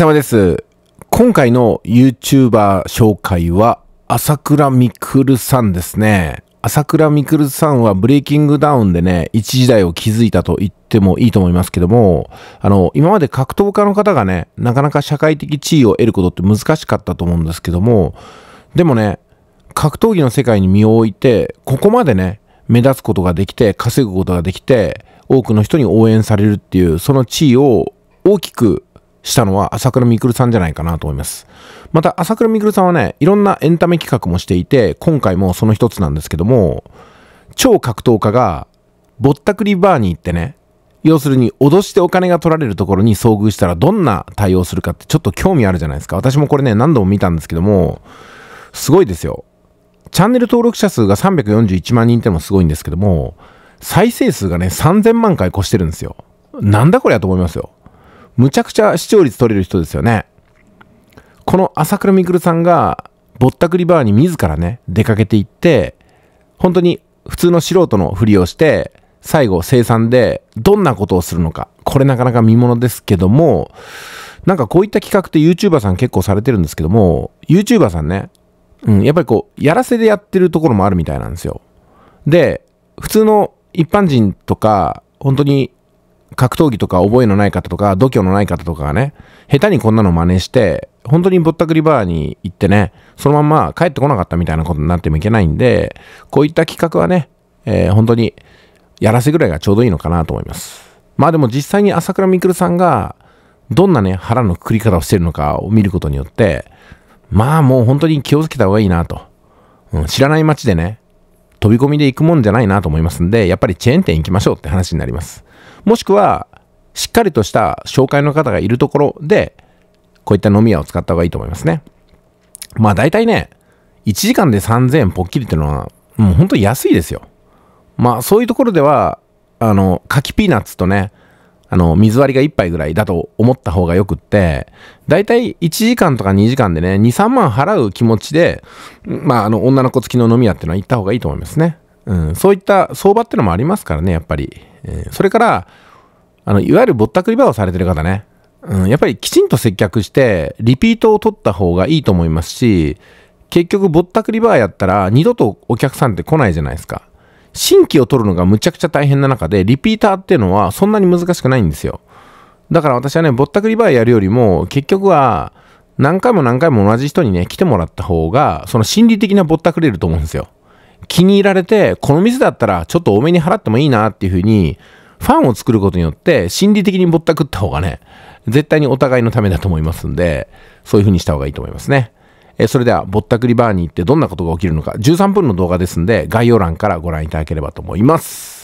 様です。今回の YouTuber 紹介は、朝倉未来さんですね。朝倉未来さんはブレイキングダウンでね、一時代を築いたと言ってもいいと思いますけども、あの、今まで格闘家の方がね、なかなか社会的地位を得ることって難しかったと思うんですけども、でもね、格闘技の世界に身を置いて、ここまでね、目立つことができて、稼ぐことができて、多くの人に応援されるっていう、その地位を大きくしたのは朝倉未来さんじゃないかなと思います。また朝倉未来さんはね、いろんなエンタメ企画もしていて、今回もその一つなんですけども、超格闘家がぼったくりバーに行ってね、要するに脅してお金が取られるところに遭遇したらどんな対応するかってちょっと興味あるじゃないですか。私もこれね、何度も見たんですけども、すごいですよ。チャンネル登録者数が341万人ってのもすごいんですけども、再生数がね、3000万回越してるんですよ。なんだこれやと思いますよ。むちゃくちゃ視聴率取れる人ですよね。この朝倉未来さんがぼったくりバーに自らね、出かけていって、本当に普通の素人のふりをして、最後生産でどんなことをするのか。これなかなか見ものですけども、なんかこういった企画って YouTuber さん結構されてるんですけども、YouTuber さんね、うん、やっぱりこう、やらせでやってるところもあるみたいなんですよ。で、普通の一般人とか、本当に格闘技とか覚えのない方とか、度胸のない方とかがね、下手にこんなの真似して、本当にぼったくりバーに行ってね、そのまま帰ってこなかったみたいなことになってもいけないんで、こういった企画はね、えー本当にやらせぐらいがちょうどいいのかなと思います。まあでも実際に朝倉未来さんが、どんなね、腹のくくり方をしてるのかを見ることによって、まあもう本当に気をつけた方がいいなと。うん、知らない街でね、飛び込みで行くもんじゃないなと思いますんで、やっぱりチェーン店行きましょうって話になります。もしくは、しっかりとした紹介の方がいるところで、こういった飲み屋を使った方がいいと思いますね。まあ大体ね、1時間で3000円ポッキリっていうのは、もう本当に安いですよ。まあそういうところでは、あの、柿ピーナッツとね、あの、水割りが1杯ぐらいだと思った方がよくって、だいたい1時間とか2時間でね、2、3万払う気持ちで、まあ、あの、女の子付きの飲み屋っていうのは行った方がいいと思いますね。うん、そういった相場ってのもありますからね、やっぱり。えーそれから、あの、いわゆるぼったくりバーをされてる方ね、うん、やっぱりきちんと接客して、リピートを取った方がいいと思いますし、結局ぼったくりバーやったら、二度とお客さんって来ないじゃないですか。新規を取るのがむちゃくちゃ大変な中で、リピーターっていうのはそんなに難しくないんですよ。だから私はね、ぼったくりバーやるよりも、結局は、何回も何回も同じ人にね、来てもらった方が、その心理的なぼったくれると思うんですよ。気に入られて、この店だったらちょっと多めに払ってもいいなっていうふうに、ファンを作ることによって、心理的にぼったくった方がね、絶対にお互いのためだと思いますんで、そういうふうにした方がいいと思いますね。えそれでは、ぼったくりバーに行ってどんなことが起きるのか、13分の動画ですんで、概要欄からご覧いただければと思います。